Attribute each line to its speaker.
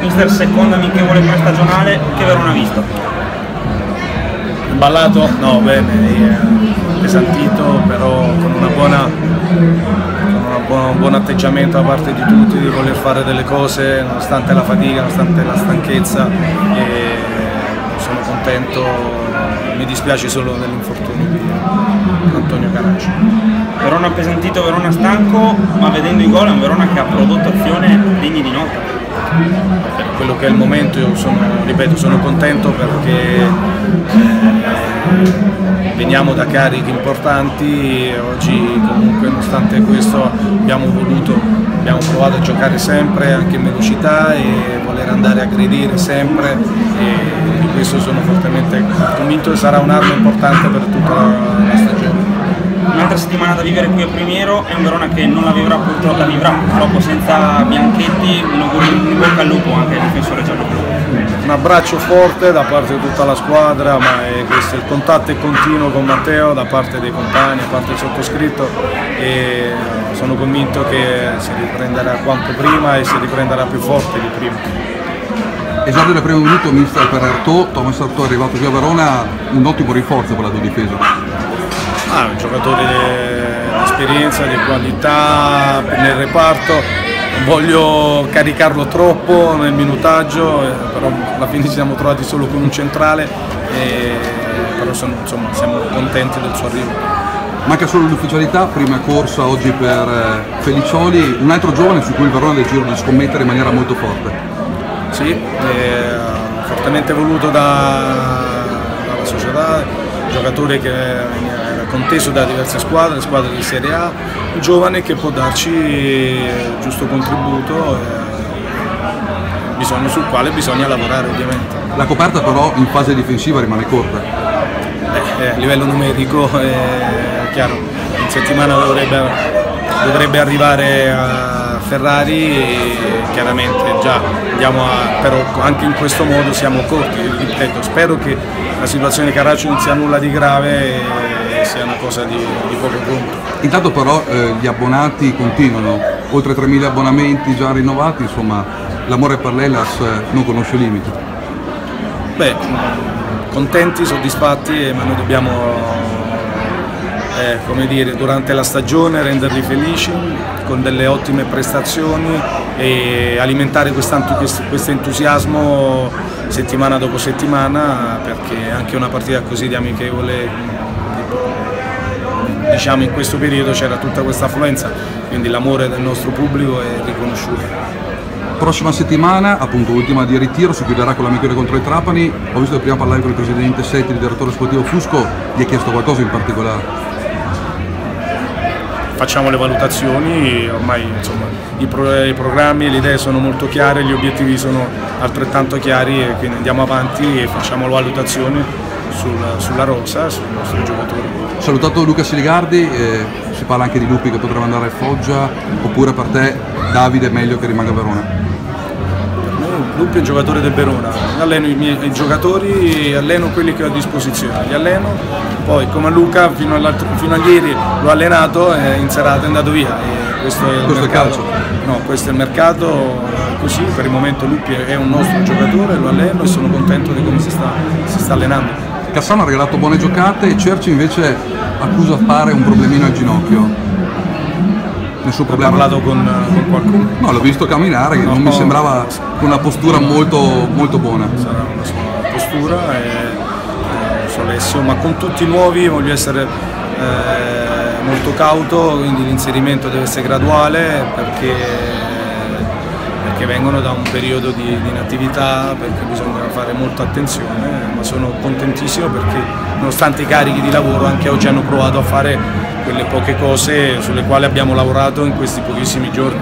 Speaker 1: Mister, seconda amichevole prestagionale, che Verona ha visto?
Speaker 2: Ballato? No, bene, eh, pesantito, però con, una buona, con una buona, un buon atteggiamento da parte di tutti, di voler fare delle cose nonostante la fatica, nonostante la stanchezza e sono contento, mi dispiace solo dell'infortunio di Antonio Caraccio.
Speaker 1: Verona appesantito, Verona stanco, ma vedendo i gol è un Verona che ha prodotto azione degni di nota
Speaker 2: per quello che è il momento io sono, ripeto, sono contento perché veniamo da carichi importanti e oggi comunque nonostante questo abbiamo voluto, abbiamo provato a giocare sempre anche in velocità e voler andare a aggredire sempre e di questo sono fortemente convinto che sarà un'arma importante per tutta la, stagione
Speaker 1: un'altra settimana da vivere qui a Primiero è un Verona che non la vivrà purtroppo, la vivrà purtroppo senza Bianchetti, un augurio in bocca al lupo anche al difensore giallo.
Speaker 2: Un abbraccio forte da parte di tutta la squadra, ma è questo, il contatto è continuo con Matteo da parte dei compagni, da parte del sottoscritto e sono convinto che si riprenderà quanto prima e si riprenderà più forte di prima.
Speaker 3: Esordio del primo minuto mister per Artò, Thomas Artò è arrivato qui a Verona, un ottimo rinforzo per la tua difesa.
Speaker 2: Ah, un giocatore di esperienza, di qualità nel reparto, voglio caricarlo troppo nel minutaggio, eh, però alla fine ci siamo trovati solo con un centrale, e, però sono, insomma, siamo contenti del suo arrivo.
Speaker 3: Manca solo l'ufficialità, prima corsa oggi per eh, Felicioli, un altro giovane su cui il Verona ha deciso di scommettere in maniera molto forte.
Speaker 2: Sì, eh, fortemente voluto da, dalla società, giocatore che conteso da diverse squadre, squadre di Serie A, un giovane che può darci il giusto contributo, eh, bisogno sul quale bisogna lavorare ovviamente.
Speaker 3: La coperta però in fase difensiva rimane corta?
Speaker 2: Eh, eh, a livello numerico è chiaro, in settimana dovrebbe, dovrebbe arrivare a Ferrari e chiaramente già andiamo a, però anche in questo modo siamo corti, ripeto, spero che la situazione Caraccio non sia nulla di grave sia una cosa di, di poco conto.
Speaker 3: Intanto però eh, gli abbonati continuano, oltre 3.000 abbonamenti già rinnovati, insomma l'amore per l'Elas eh, non conosce limiti.
Speaker 2: Beh, contenti, soddisfatti, ma noi dobbiamo eh, come dire, durante la stagione renderli felici con delle ottime prestazioni e alimentare questo entusiasmo settimana dopo settimana perché anche una partita così di amichevole diciamo in questo periodo c'era tutta questa affluenza, quindi l'amore del nostro pubblico è riconosciuto.
Speaker 3: Prossima settimana, appunto ultima di ritiro, si chiuderà con l'amichevole contro i Trapani. Ho visto che prima parlare con il presidente Setti, il direttore sportivo Fusco, gli ha chiesto qualcosa in particolare?
Speaker 2: Facciamo le valutazioni, ormai insomma, i, pro i programmi e le idee sono molto chiare, gli obiettivi sono altrettanto chiari e quindi andiamo avanti e facciamo le valutazioni sul, sulla rosa, sui nostri giocatori.
Speaker 3: Salutato Luca Siligardi, eh, si parla anche di Lupi che potrebbe andare a Foggia, oppure per te Davide è meglio che rimanga a Verona?
Speaker 2: Lupi è un giocatore del Verona, alleno i miei i giocatori, alleno quelli che ho a disposizione, li alleno, poi come Luca fino, fino a ieri l'ho allenato e in serata è andato via. Questo è il
Speaker 3: questo
Speaker 2: mercato. No, questo è il mercato, così per il momento Lupi è un nostro giocatore, lo alleno e sono contento di come si sta, si sta allenando.
Speaker 3: Cassano ha regalato buone giocate e Cerci invece accusa a fare un problemino al ginocchio.
Speaker 2: Nessun problema. Hai parlato con, con, qualcuno?
Speaker 3: No, l'ho visto camminare, no, non mi sembrava con una postura molto, molto buona.
Speaker 2: Sarà una sua postura e so Alessio, ma con tutti i nuovi voglio essere eh, molto cauto, quindi l'inserimento deve essere graduale perché che vengono da un periodo di, di inattività perché bisogna fare molta attenzione, ma sono contentissimo perché nonostante i carichi di lavoro anche oggi hanno provato a fare quelle poche cose sulle quali abbiamo lavorato in questi pochissimi giorni.